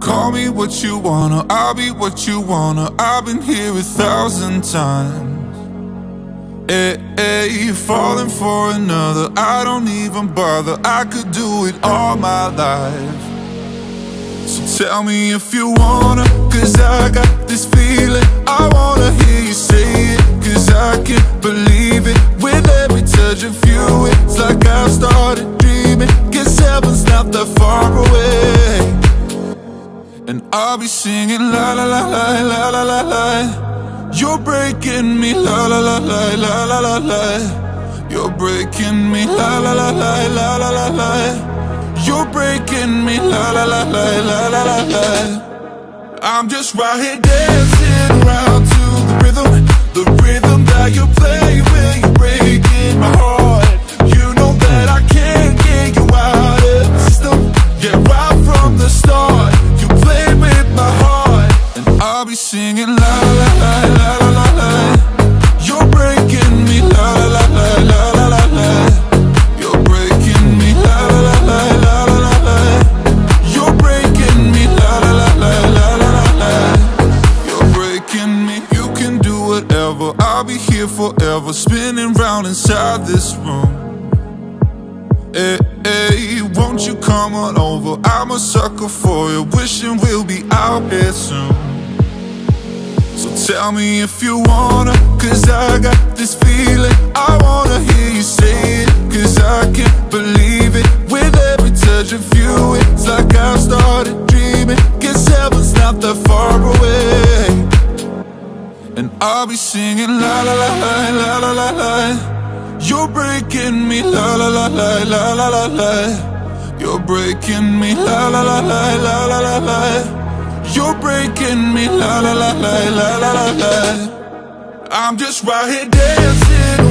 Call me what you wanna, I'll be what you wanna. I've been here a thousand times. Eh, eh, hey, hey, falling for another, I don't even bother. I could do it all my life. So tell me if you wanna, cause I got this feeling. I wanna hear you say it, cause I can't believe it. With every touch of you, it's like I've started dreaming. Guess heaven's not that far away. And I'll be singing la la la la la la la la. You're breaking me la la la la la la la la. You're breaking me la la la la la la la la. You're breaking me la la la la la la la la. I'm just right here dancing I'll be here forever, spinning round inside this room. Hey, hey, won't you come on over? I'm a sucker for you, wishing we'll be out here soon. So tell me if you wanna, cause I got this feeling. I wanna hear you say it, cause I can't believe it. With every touch of you, it's like I've started dreaming. Guess heaven's not that far away. I'll be singing la la la la la la la la. You're breaking me la la la la la la la la. You're breaking me la la la la la la la la. You're breaking me la la la la la la la la. I'm just right here dancing